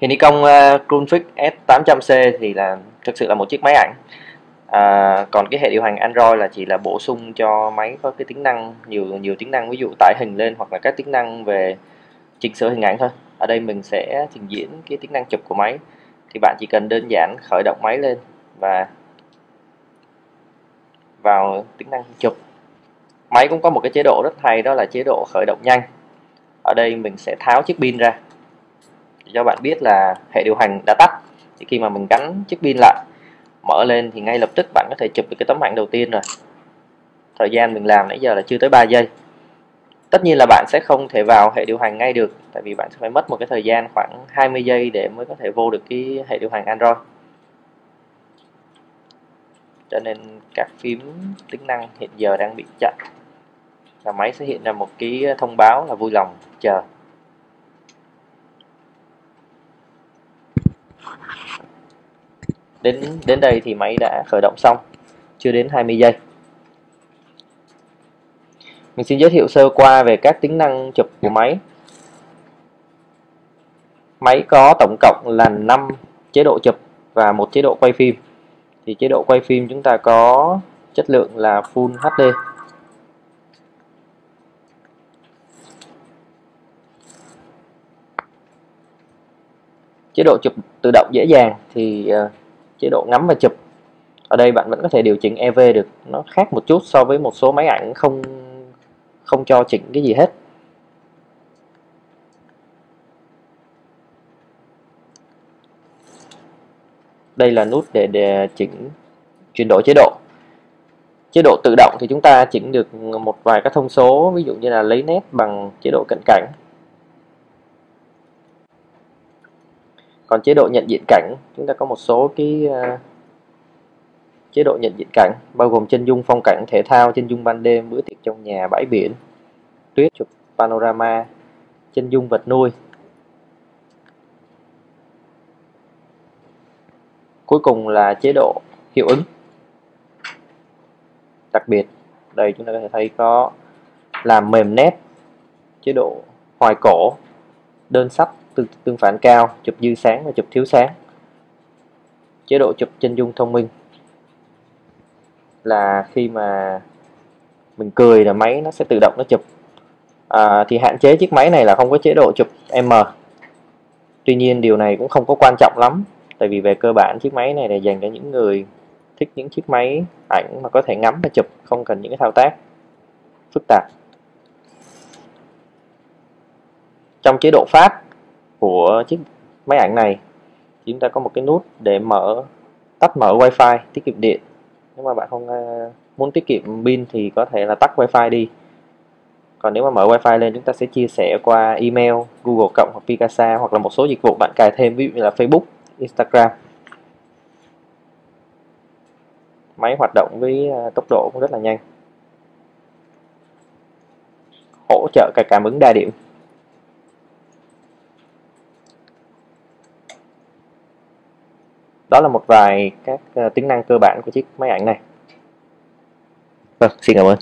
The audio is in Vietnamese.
thì Nikon ờ, uh, Coolfix S800C thì là thực sự là một chiếc máy ảnh. À, còn cái hệ điều hành Android là chỉ là bổ sung cho máy có cái tính năng nhiều nhiều tính năng ví dụ tải hình lên hoặc là các tính năng về chỉnh sửa hình ảnh thôi. Ở đây mình sẽ trình diễn cái tính năng chụp của máy. Thì bạn chỉ cần đơn giản khởi động máy lên và vào tính năng chụp. Máy cũng có một cái chế độ rất hay đó là chế độ khởi động nhanh. Ở đây mình sẽ tháo chiếc pin ra cho bạn biết là hệ điều hành đã tắt, thì khi mà mình gắn chiếc pin lại, mở lên thì ngay lập tức bạn có thể chụp được cái tấm ảnh đầu tiên rồi. Thời gian mình làm nãy giờ là chưa tới 3 giây. Tất nhiên là bạn sẽ không thể vào hệ điều hành ngay được, tại vì bạn sẽ phải mất một cái thời gian khoảng 20 giây để mới có thể vô được cái hệ điều hành Android. Cho nên các phím tính năng hiện giờ đang bị chặn. Và máy sẽ hiện ra một cái thông báo là vui lòng chờ. Đến đến đây thì máy đã khởi động xong. Chưa đến 20 giây. Mình xin giới thiệu sơ qua về các tính năng chụp của máy. Máy có tổng cộng là 5 chế độ chụp và một chế độ quay phim. Thì chế độ quay phim chúng ta có chất lượng là Full HD chế độ chụp tự động dễ dàng thì uh, chế độ ngắm và chụp. Ở đây bạn vẫn có thể điều chỉnh EV được nó khác một chút so với một số máy ảnh không không cho chỉnh cái gì hết. Đây là nút để, để chỉnh chuyển đổi chế độ. Chế độ tự động thì chúng ta chỉnh được một vài các thông số ví dụ như là lấy nét bằng chế độ cận cảnh. Còn chế độ nhận diện cảnh chúng ta có một số cái uh, chế độ nhận diện cảnh bao gồm chân dung phong cảnh thể thao chân dung ban đêm bữa tiệc trong nhà bãi biển tuyết chụp panorama chân dung vật nuôi. Cuối cùng là chế độ hiệu ứng. Đặc biệt đây chúng ta có thể thấy có làm mềm nét chế độ hoài cổ đơn sắc tương, tương phản cao chụp dư sáng và chụp thiếu sáng. Chế độ chụp chân dung thông minh là khi mà mình cười là máy nó sẽ tự động nó chụp. À, thì hạn chế chiếc máy này là không có chế độ chụp M. Tuy nhiên điều này cũng không có quan trọng lắm tại vì về cơ bản chiếc máy này là dành cho những người thích những chiếc máy ảnh mà có thể ngắm và chụp không cần những cái thao tác phức tạp. Trong chế độ phát của chiếc máy ảnh này. Chúng ta có một cái nút để mở, tắt mở wifi, tiết kiệm điện. Nếu mà bạn không à, muốn tiết kiệm pin thì có thể là tắt wifi đi. Còn nếu mà mở wifi lên, chúng ta sẽ chia sẻ qua email, google cộng hoặc picasa hoặc là một số dịch vụ bạn cài thêm, ví dụ như là facebook, instagram. Máy hoạt động với à, tốc độ cũng rất là nhanh. Hỗ trợ cả cảm ứng đa điểm. Đó là một vài các ờ, tính năng cơ bản của chiếc máy ảnh này. Vâng xin cảm ơn.